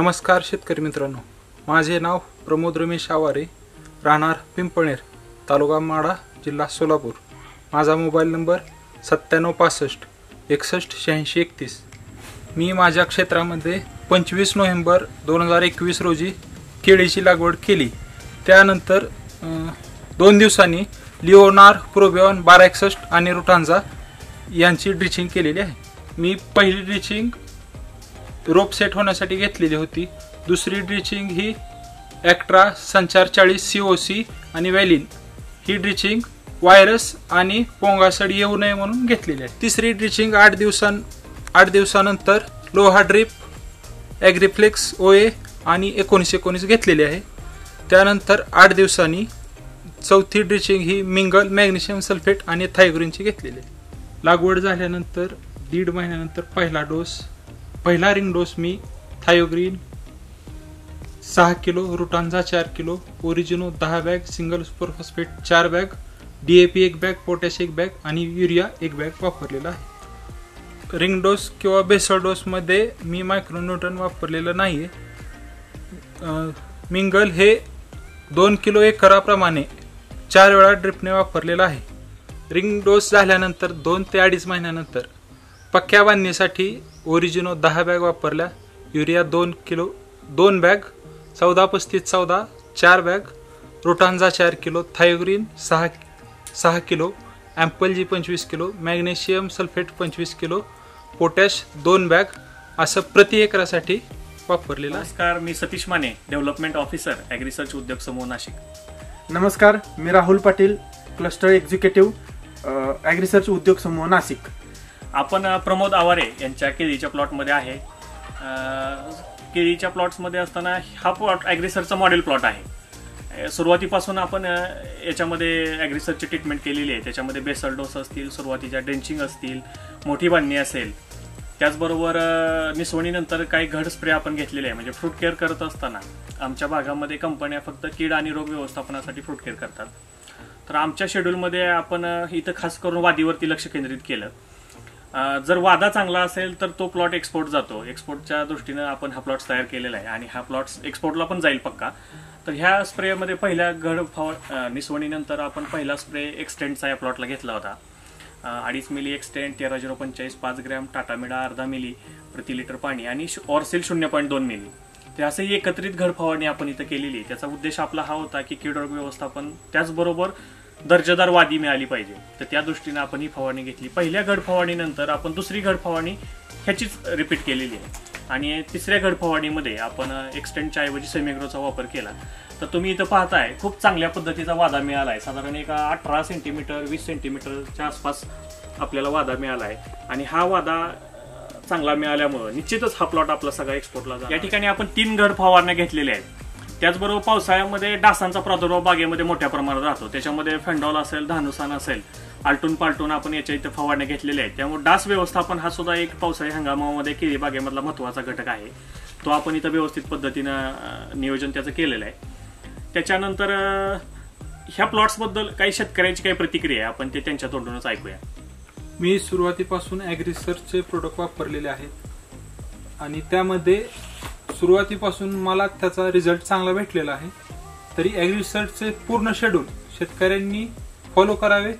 नमस्कार शेतकरी मित्रांनो. माझे नाव प्रमोद रमेश आवारे राहणार पिंपळनेर तालुका माडा जिल्हा सोलापूर. माझा मोबाईल नंबर सत्त्याण्णव पासष्ट एकसष्ट शहाऐंशी एकतीस. मी माझ्या क्षेत्रामध्ये पंचवीस नोव्हेंबर दोन हजार एकवीस रोजी केळीची लागवड केली. त्यानंतर दोन दिवसांनी लिओनार प्रोबिओन बारा एकसष्ट आणि रुटांजा यांची ड्रिचिंग केलेली आहे. मी पहिली ड्रिचिंग रोप सेट होण्यासाठी घेतलेली होती. दुसरी ड्रिचिंग ही ॲक्ट्रा संचार चाळीस सी ओ सी आणि वॅलिन ही ड्रिचिंग व्हायरस आणि पोंगासड येऊ नये म्हणून घेतलेली आहे. तिसरी ड्रिचिंग आठ दिवसां आठ दिवसानंतर लोहा ड्रिप ॲग्रिफ्लेक्स ओए आणि एकोणीस एकोणीस घेतलेली आहे. त्यानंतर आठ दिवसांनी चौथी ड्रिचिंग ही मिंगल मॅग्नेशियम सल्फेट आणि थायग्रीनची घेतलेली आहे. लागवड झाल्यानंतर दीड महिन्यानंतर पहिला डोस पहिला रिंग डोस मी थायोग्रीन सहा किलो रुटांझा चार किलो ओरिजिनो दहा बॅग सिंगल सुपर फॉस्फेट चार बॅग डी ए पी एक बॅग पोटॅश एक बॅग आणि युरिया एक बॅग वापरलेला आहे. रिंग डोस किंवा बेसळ डोसमध्ये मी मायक्रोन्यूटन वापरलेलं नाही आहे मिंगल हे दोन किलो एकराप्रमाणे चार वेळा ड्रिपने वापरलेलं आहे. रिंग डोस झाल्यानंतर दोन ते अडीच महिन्यानंतर पक्क्या बांधणीसाठी ओरिजिनो दहा बॅग वापरल्या. युरिया दोन किलो दोन बॅग चौदा पस्तीस चौदा चार बॅग रोटांझा चार किलो थायोग्रीन सहा सहा किलो ॲम्पल जी पंचवीस किलो मॅग्नेशियम सल्फेट पंचवीस किलो पोटॅश दोन बॅग असं प्रति एकरासाठी वापरलेलं नमस्कार मी Satish Mane development officer Agrisearch उद्योग समूह नाशिक. नमस्कार मी Rahul Patil cluster executive Agrisearch उद्योग समूह नाशिक. आपण प्रमोद आवारे यांच्या केळीच्या प्लॉटमध्ये आहे. केळीच्या प्लॉट्समध्ये असताना हा प्लॉट ॲग्रिसरचा मॉडेल प्लॉट आहे. सुरुवातीपासून आपण याच्यामध्ये ॲग्रिसरची ट्रीटमेंट केलेली आहे. त्याच्यामध्ये बेसल डोस असतील सुरुवातीच्या ड्रेंचिंग असतील मोठी बांधणी असेल. त्याचबरोबर निसवणीनंतर काही घड स्प्रे आपण घेतलेले आहे. म्हणजे फ्रूट केअर करत असताना आमच्या भागामध्ये कंपन्या फक्त कीड आणि रोग व्यवस्थापनासाठी फ्रूट केअर करतात. तर आमच्या शेड्यूलमध्ये आपण इथं खास करून वादीवरती लक्ष केंद्रित केलं. जर वादा चांगला असेल तर तो प्लॉट एक्सपोर्ट जातो. एक्सपोर्टच्या दृष्टीनं आपण हा प्लॉट तयार केलेला आहे आणि हा प्लॉट एक्सपोर्टला पण जाईल पक्का. तर ह्या स्प्रेमध्ये पहिल्या घड निसवणीनंतर आपण पहिला स्प्रे एक्सटेंटचा या प्लॉटला घेतला होता. अडीच मिली एक्सटेंट तेरा झिरो पंचेचाळीस पाच ग्रॅम टाटा मिडा अर्धा मिली प्रति लिटर पाणी आणि ऑर्सेल शून्य पॉईंट दोन मिली ते असंही एकत्रित घड फवारणी आपण इथं केलेली त्याचा उद्देश आपला हा होता की कीड रोग व्यवस्थापन त्याचबरोबर दर्जेदार वादी मिळाली पाहिजे. तर त्या दृष्टीनं आपण ही फवारणी घेतली. पहिल्या घड फवारणीनंतर आपण दुसरी घड फवारणी ह्याचीच रिपीट केलेली आहे. आणि तिसऱ्या घड फवारणीमध्ये आपण एक्सटेंडच्या ऐवजी सेमिग्रोचा वापर केला. तर तुम्ही इथं पाहताय खूप चांगल्या पद्धतीचा वादा मिळाला आहे साधारण एक अठरा सेंटीमीटर वीस सेंटीमीटरच्या आसपास आपल्याला वादा मिळाला आहे आणि हा वादा चांगला मिळाल्यामुळं निश्चितच हा प्लॉट आपला सगळा एक्सपोर्टला जातो या ठिकाणी आपण तीन घड फवारण्या घेतलेल्या आहेत. त्याचबरोबर पावसाळ्यामध्ये डासांचा प्रादुर्भाव बागेमध्ये मोठ्या प्रमाणात राहतो. त्याच्यामध्ये फेंडॉल असेल धानुसान असेल आलटून पालटून आपण याच्या इथं फवारण्या घेतलेल्या आहेत. त्यामुळे डास व्यवस्थापन हा सुद्धा एक पावसाळी हंगामामध्ये केळी बागेमधला महत्त्वाचा घटक आहे. तो आपण इथं व्यवस्थित पद्धतीनं नियोजन त्याचं केलेलं आहे. त्याच्यानंतर ह्या प्लॉट्सबद्दल काही शेतकऱ्यांची काही प्रतिक्रिया आहे. आपण ते त्यांच्या तोंडूनच ऐकूया. मी सुरुवातीपासून ॲग्रिसरचे प्रोडक्ट वापरलेले आहेत. आणि त्यामध्ये सुरुवातीपासून मला त्याचा रिझल्ट चांगला भेटलेला आहे. तरी ॲग्रिसर्चचे पूर्ण शेड्यूल शेतकऱ्यांनी फॉलो करावे.